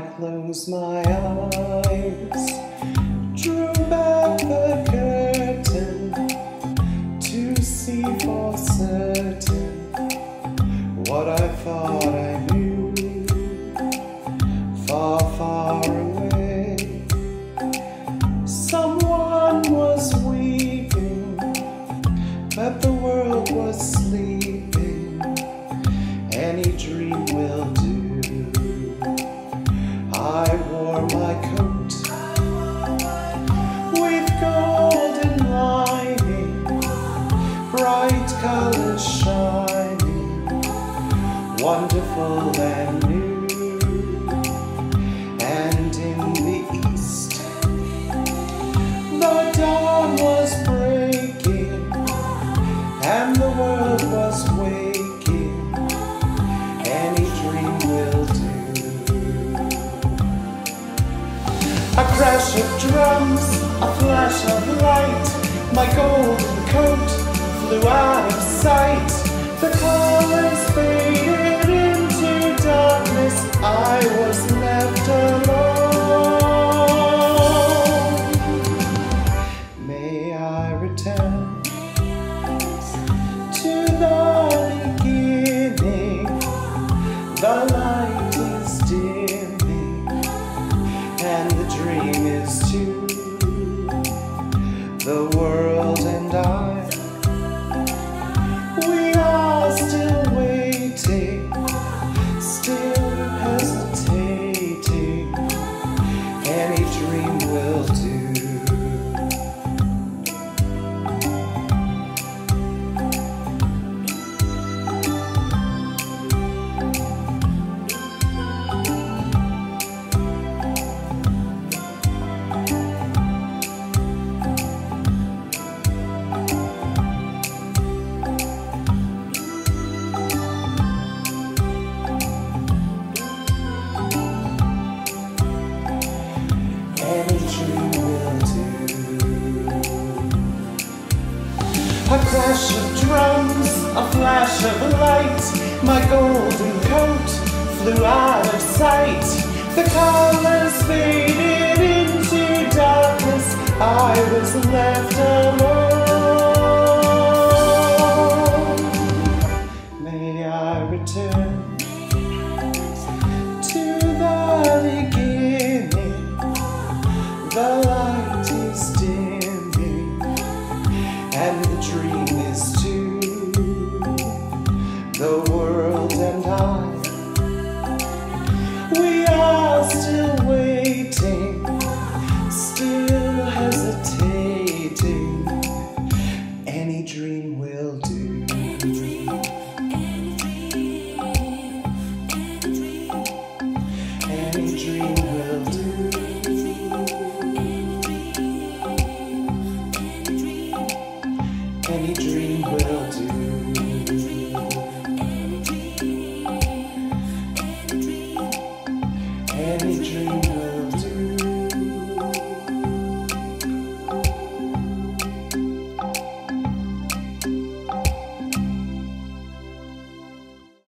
close my eyes, drew back the curtain to see for certain what I thought I knew. Far, far away, someone was weeping, but the world was sleeping. Wonderful and new. And in the east, the dawn was breaking, and the world was waking. Any dream will do. A crash of drums, a flash of light. My golden coat flew out of sight. And the dream is too. The world A crash of drums, a flash of light, my golden coat flew out of sight. The colors faded into darkness, I was left. and the dream is too. Though any dream.